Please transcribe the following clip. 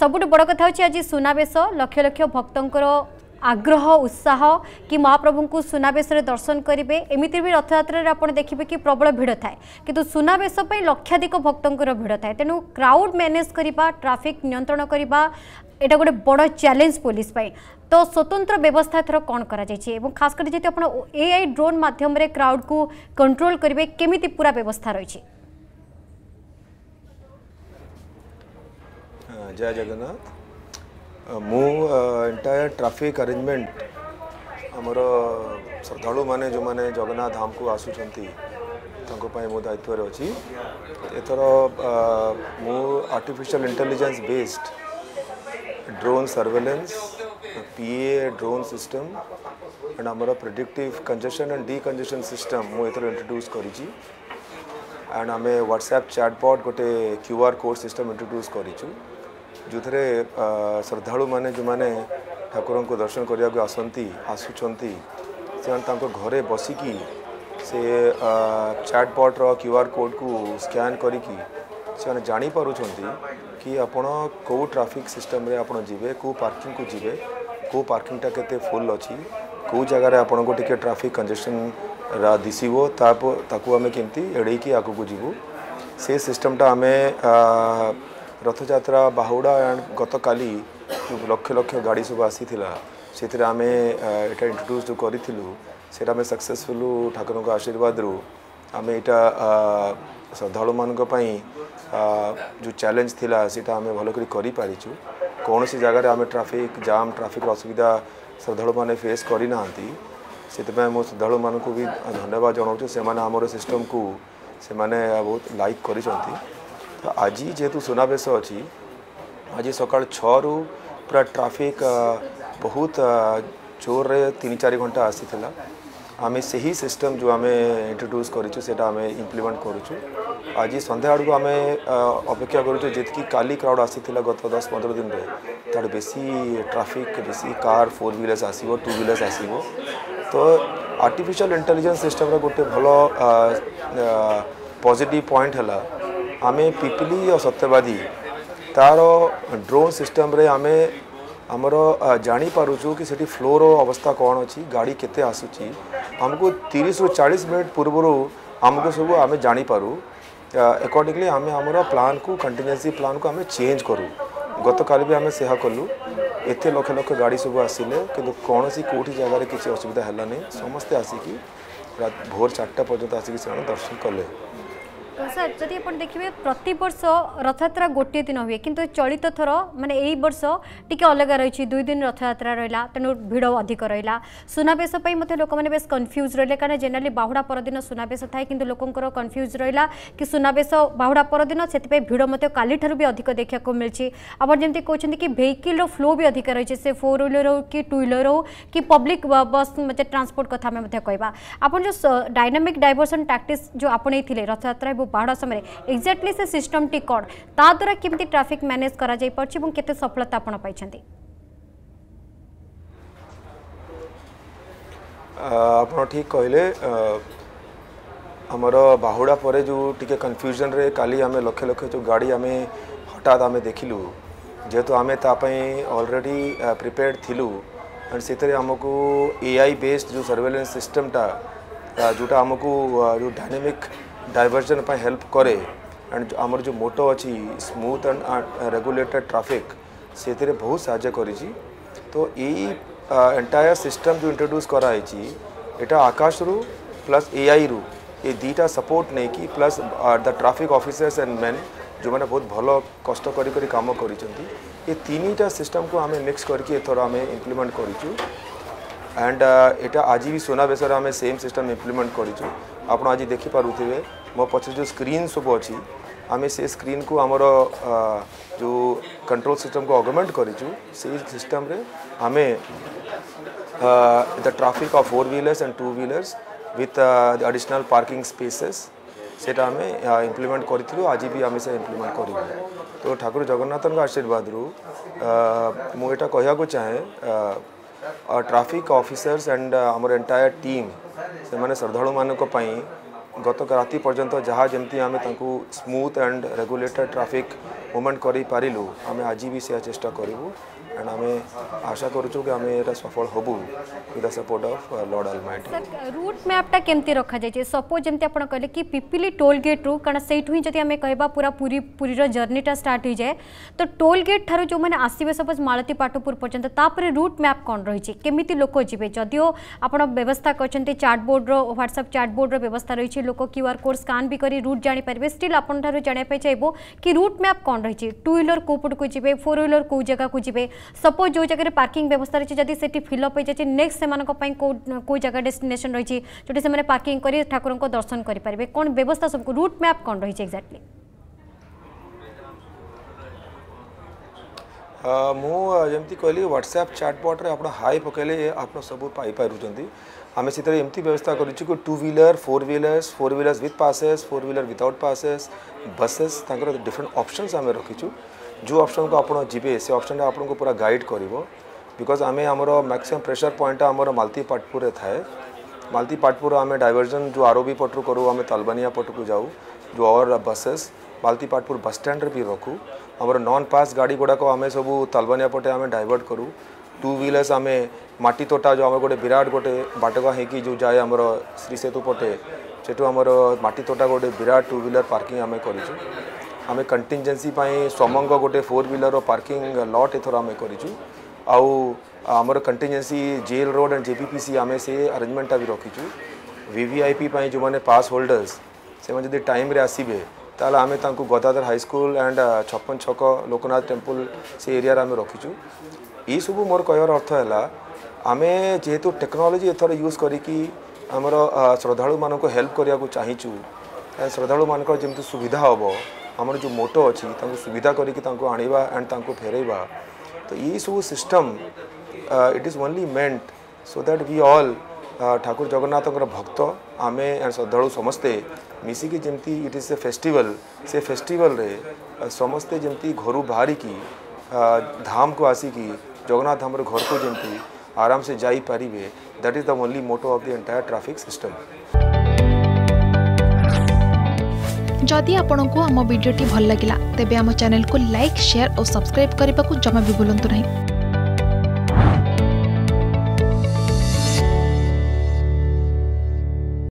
ସବୁଠୁ ବଡ଼ କଥା ହେଉଛି ଆଜି ସୁନାବେଶ ଲକ୍ଷ ଲକ୍ଷ ଭକ୍ତଙ୍କର ଆଗ୍ରହ ଉତ୍ସାହ କି ମହାପ୍ରଭୁଙ୍କୁ ସୁନାବେଶରେ ଦର୍ଶନ କରିବେ ଏମିତିରେ ବି ରଥଯାତ୍ରାରେ ଆପଣ ଦେଖିବେ କି ପ୍ରବଳ ଭିଡ଼ ଥାଏ କିନ୍ତୁ ସୁନାବେଶ ପାଇଁ ଲକ୍ଷାଧିକ ଭକ୍ତଙ୍କର ଭିଡ଼ ଥାଏ ତେଣୁ କ୍ରାଉଡ଼ ମ୍ୟାନେଜ୍ କରିବା ଟ୍ରାଫିକ୍ ନିୟନ୍ତ୍ରଣ କରିବା এটা গোটে বড় চ্যালেঞ্জ পুলিশ পাই তো স্বতন্ত্র ব্যবস্থা এথর কণ করা যাইছে এবং খাস করে যদি আপনার এআই ড্রোন মাধ্যমে ক্রাউড কু কন্ট্রোল করবে কেমিতি পুরা ব্যবস্থা রয়েছে જય જગન્નાથ હું એન્ટાયર ટ્રાફિક અરેન્જમેન્ટ ଆମର ଶ୍ରଦ୍ଧାଳୁମାନେ ଯେଉଁମାନେ ଜଗନ୍ନାଥ ଧାମକୁ ଆସୁଛନ୍ତି ତାଙ୍କ ପାଇଁ ମୋ ଦାୟିତ୍ୱରେ ଅଛି ଏଥର ମୁଁ artificial intelligence based drone surveillance P A drone system and ଆମର predictive congestion and decongestion system ମୁଁ ଏଥର ଇଣ୍ଟ୍ରୋଡ୍ୟୁସ୍ କରିଛି ଆଣ୍ଡ ଆମେ ହ୍ୱାଟ୍ସଆପ୍ ଚାଟ୍ବଟ୍ ଗୋଟେ Q R code system introduce କରିଛୁ जो थे श्रद्धालु मैंने जो मैंने ठाकुर को दर्शन करने को आसती आसुंच घरे बसिक चैटपट र्यू आर कोड को स्कैन करी से जापर कि आप ट्राफिक सिस्टम रे आप जी को पार्किंग को जी को पार्किंग टा के फुल अच्छी कौ जगार आपण टी ट्राफिक कंजेसन दिशो ताक आम कमी एड़ी आगे जीवु से सिस्टमटा आम ରଥଯାତ୍ରା ବାହୁଡ଼ା ଆଣ୍ଡ ଗତକାଲି ଯେଉଁ ଲକ୍ଷ ଲକ୍ଷ ଗାଡ଼ି ସବୁ ଆସିଥିଲା ସେଥିରେ ଆମେ ଏଇଟା ଇଣ୍ଟ୍ରୋଡ୍ୟୁସ୍ ଯେଉଁ କରିଥିଲୁ ସେଇଟା ଆମେ ସକ୍ସେସଫୁଲ୍ ଠାକୁରଙ୍କ ଆଶୀର୍ବାଦରୁ ଆମେ ଏଇଟା ଶ୍ରଦ୍ଧାଳୁମାନଙ୍କ ପାଇଁ ଯେଉଁ ଚ୍ୟାଲେଞ୍ଜ ଥିଲା ସେଇଟା ଆମେ ଭଲ କରି କରିପାରିଛୁ କୌଣସି ଜାଗାରେ ଆମେ ଟ୍ରାଫିକ୍ ଜାମ୍ ଟ୍ରାଫିକ୍ର ଅସୁବିଧା ଶ୍ରଦ୍ଧାଳୁମାନେ ଫେସ୍ କରିନାହାନ୍ତି ସେଥିପାଇଁ ମୁଁ ଶ୍ରଦ୍ଧାଳୁମାନଙ୍କୁ ବି ଧନ୍ୟବାଦ ଜଣାଉଛୁ ସେମାନେ ଆମର ସିଷ୍ଟମ୍କୁ ସେମାନେ ବହୁତ ଲାଇକ୍ କରିଛନ୍ତି ଆଜି ଯେହେତୁ ସୁନାବେଶ ଅଛି ଆଜି ସକାଳ ଛଅରୁ ପୁରା ଟ୍ରାଫିକ୍ ବହୁତ ଜୋରରେ ତିନି ଚାରି ଘଣ୍ଟା ଆସିଥିଲା ଆମେ ସେହି ସିଷ୍ଟମ୍ ଯେଉଁ ଆମେ ଇଣ୍ଟ୍ରୋଡ୍ୟୁସ୍ କରିଛୁ ସେଇଟା ଆମେ ଇମ୍ପ୍ଲିମେଣ୍ଟ କରୁଛୁ ଆଜି ସନ୍ଧ୍ୟା ଆଡ଼କୁ ଆମେ ଅପେକ୍ଷା କରୁଛୁ ଯେତିକି କାଲି କ୍ରାଉଡ଼ ଆସିଥିଲା ଗତ ଦଶ ପନ୍ଦର ଦିନରେ ତା'ଠୁ ବେଶୀ ଟ୍ରାଫିକ୍ ବେଶୀ କାର୍ ଫୋର୍ ହ୍ୱିଲର୍ସ ଆସିବ ଟୁ ହ୍ୱିଲର୍ସ ଆସିବ ତ ଆର୍ଟିଫିସିଆଲ୍ ଇଣ୍ଟେଲିଜେନ୍ସ ସିଷ୍ଟମ୍ର ଗୋଟେ ଭଲ ପଜିଟିଭ୍ ପଏଣ୍ଟ ହେଲା आम पिपली और सत्यवादी तार ड्रोन सिस्टम रे आम आमर जापु फ्लोर अवस्था कौन अच्छी गाड़ी केत आमको तीस रु चालीस मिनिट पूर्व आमको सब आम जापर एकॉर्डिंगली आम आम प्लां को कंटीन्युअसी प्लां को आम चेज करूँ गत काल भी आम से कलु एत लक्ष लक्ष गाड़ी सब आसिले कि कौन सी कौटी जगार किसी असुविधा हलानी समस्ते आसिकी भोर चार्टा पर्यटन आसिक दर्शन कले ᱥᱟᱛᱡᱟᱛᱤ ᱟᱯᱱ ᱫᱮᱠᱷᱤᱵᱮ ᱯᱨᱛᱤᱵᱚᱥᱚ ᱨಥയാત્રᱟ ᱜᱚᱴᱮ ᱫᱤᱱ ᱦᱩᱭᱮ ᱠᱤᱱᱛᱩ ᱪᱟᱲᱤᱛᱚ ᱛᱷᱚᱨ ᱢᱟᱱᱮ ᱮᱦᱤ ᱵᱚᱥᱚ ᱴᱤᱠᱮ ᱟᱞᱟᱜᱟ ᱨᱟᱹᱪᱤ ᱫᱩᱭ ᱫᱤᱱ ᱨಥയാત્રᱟ ᱨᱟᱹᱭᱞᱟ ᱛᱮᱱᱩ ᱵᱷᱤᱰᱚ ᱟധിക ᱨᱟᱹᱭᱞᱟ ᱥᱩᱱᱟᱵᱮᱥᱚ ᱯᱟᱭ ᱢᱚᱛᱮ ᱞᱚᱠᱚᱢᱱᱮ ᱵᱮᱥ ᱠᱚᱱᱯᱷᱤᱭᱩᱡ ᱨᱟᱹᱞᱮ ᱠᱟᱱᱟ ᱡᱮᱱᱮᱨᱟᱞᱤ ᱵᱟᱦᱩᱲᱟ ᱯᱚᱨ ᱫᱤᱱ ᱥᱩᱱᱟᱵᱮᱥᱚ ᱛᱟᱭ ᱠᱤᱱᱛᱩ ᱞᱚᱠᱚᱝᱠᱚᱨ ᱠᱚ ᱠᱚᱱᱯᱷᱤᱭᱩ बाढ़ समय एक्जाक्टली से सिस्टम टी कौन ताद्वारा कमी ट्राफिक मैनेज करते सफलता आपंट आप ठीक कहले आमर बाहुड़ा पर जो टी कन्फ्यूजन काली आम लक्ष लक्ष जो गाड़ी आम हटात आम देखल जेहेतु आम ऑलरेडी प्रिपेयर थी एंड से आमको ए बेस्ड जो सर्वेलेन्स सिस्टमटा जोटा आमको जो डायनेमिक डायवर्जन हेल्प करे एंड आमर जो मोटो अच्छी स्मूथ एंड रेगुलेटेड ट्राफिक से बहुत साज्य तो यही एंटायर सिस्टम जो इंट्रोड्यूस कराई यहाँ आकाश रु प्लस ए आई रु ये दुटा सपोर्ट नहीं कि plus the traffic officers and men जो मैंने बहुत भल कष्ट कम कर तीनटा सिस्टम को आम मिक्स करके इम्प्लीमेंट करूँ एंड यहाँ आज भी सोनाबेसर आम सेम सिस्टम इम्प्लीमेंट करूँ આપણો આજી દેખી પાર ઉતવે મો પછે જે સ્ક્રીન સુપો અછી અમે સે સ્ક્રીન કો અમારો જો કંટ્રોલ સિસ્ટમ કો ઓર્ગેમેન્ટ કરી છુ સિસ્ટમ રે અમે the traffic of four wheelers and two wheelers with the additional parking spaces સેતા અમે ઇમ્પ્લીમેન્ટ કરી થુ આજી ભી અમે સે ઇમ્પ્લીમેન્ટ કરી તો ઠાકુર જગન્નાથન કા આશીર્વાદ રૂ મો એટા કહવા કો ચાહે ट्राफिक ऑफिसर्स एंड आम एंटायर टीम से मैंने श्रद्धा मानी गत राति पर्यटन जहाँ जमी आम smooth and regulated traffic movement କରିପାରିଲୁ ଆମେ ଆଜି ବି ସେୟା ଚେଷ୍ଟା କରିବୁ ଆଣ୍ଡ ଆମେ ଆଶା କରୁଛୁ କି ଆମେ ଏଇଟା ସଫଳ ହେବୁ with the support of lord almighty route ମ୍ୟାପ୍ଟା କେମିତି ରଖାଯାଇଛି ସପୋଜ୍ ଯେମିତି ଆପଣ କହିଲେ କି ପିପିଲି ଟୋଲ୍ ଗେଟ୍ରୁ କାରଣ ସେଇଠୁ ହିଁ ଯଦି ଆମେ କହିବା ପୁରା ପୁରୀ ପୁରୀର ଜର୍ଣ୍ଣିଟା ଷ୍ଟାର୍ଟ ହୋଇଯାଏ ତ ଟୋଲ୍ ଗେଟ୍ ଠାରୁ ଯେଉଁମାନେ ଆସିବେ ସପୋଜ୍ ମାଳତୀ ପାଟପୁର ପର୍ଯ୍ୟନ୍ତ ତାପରେ ରୁଟ୍ ମ୍ୟାପ୍ କ'ଣ ରହିଛି କେମିତି ଲୋକ ଯିବେ ଯଦିଓ ଆପଣ ବ୍ୟବସ୍ଥା କରିଛନ୍ତି ଚାଟ୍ ବୋର୍ଡ଼ର ହ୍ୱାଟ୍ସଆପ୍ ଚାଟ୍ ବୋର୍ଡ଼ର ବ୍ୟବସ୍ଥା ରହିଛି ଲୋକ କ୍ୟୁଆର୍ କୋଡ଼ ସ୍କାନ୍ ବି କରି ରୁଟ୍ ଜାଣିପାରିବେ ଷ୍ଟିଲ୍ ଆପଣଙ୍କଠାରୁ ଜାଣିବା ପାଇଁ ଚାହିଁବୁ କି ରୁଟ୍ ମ୍ୟାପ୍ କ'ଣ কম রয়েছে টু হুইলর কেউ পটকু যাবে ফোর হুইলর কেউ জায়গাকু যাবে সপোজ যে জায়গায় পার্কিং ব্যবস্থা রয়েছে যদি সেটি ফিল অপ হয়ে যাচ্ছে নেক্সট সে কেউ জায়গা ডেস্টিনেসন রয়েছে যেটি সে পার্কিং করে ঠাকুর দর্শন করে পারবে কোণ ব্যবস্থা সব রুট ম্যাপ কোণ রয়েছে এক্সাক্টলি ମୁଁ ଯେମିତି କହିଲି ହ୍ୱାଟ୍ସଆପ୍ ଚାଟ୍ବଟ୍ରେ ଆପଣ ହାଇ ପକାଇଲେ ଆପଣ ସବୁ ପାଇପାରୁଛନ୍ତି आम से एमती व्यवस्था कर two wheeler four wheelers four wheelers with passes four wheeler without passes buses different different options आम रखीचु जो ऑप्शन को आप जी से ऑप्शन आपको पूरा गाइड कर बिकज आम आम मैक्सीम प्रेसर पॉइंट आम मालती पाटपुर थाए मालती पाटपुर आम डायवर्जन जो आरओबी पटु करूँ आम तालबानिया को जाऊँ जो और बसेस मालती पाटपुर बस स्टैंड भी रखू आमर नन पास गाड़ी गुड़ाक आम सब तालबानिया पटे आम डायवर्ट करूँ टू व्हीलर्स आम মাটি তোটা যে আমার গোটে বিরাট গোটে বাটকা হয়েকি যে যায় আমার শ্রী সেতু পটে সেটু আমার মাটি তোটা গোটে বিরাট টু হুইলর পার্কিং আমি করছু আমি কন্টিনজেন্সি সমঙ্গ গোটে ফোর হুইলর পার্কিং লট এথর আমি করছু আউ আমার contingency jail road and JPPC আমি সে আরেঞ্জমেন্টটা বি রখিছু ভিভিআইপি যে পাস হোল্ডর্স সে যদি টাইমে আসবে ତାହେଲେ ଆମେ ତାଙ୍କୁ ଗଦାଧର ହାଇସ୍କୁଲ ଆଣ୍ଡ ଛପନ ଛକ ଲୋକନାଥ ଟେମ୍ପଲ ସେ ଏରିଆରେ ଆମେ ରଖିଛୁ ଏଇସବୁ ମୋର କହିବାର ଅର୍ଥ ହେଲା आम जेहेतु टेक्नोलोजी एथर यूज करी करमर श्रद्धा मानक हेल्प करने को चाहू श्रद्धा मानक जमी सुविधा हम आम जो मोटो अच्छी सुविधा करेर तो ये सब system it is only meant so that we all Thakur Jagannath भक्त आम एंड श्रद्धा समस्ते मिसिकी जमी इट इज ए फेस्टिवल से फेस्टिवल रे समस्ते जमी घर बाहर की धाम को आसिकी जगन्नाथ धाम घर को जमी आराम से जा ही पा रही है that is the only motto of the entire traffic system जदि आपण को आम भिडी भल लगा तेब आम चेल को लाइक सेयार और सब्सक्राइब करने को जमा भी बुलां नहीं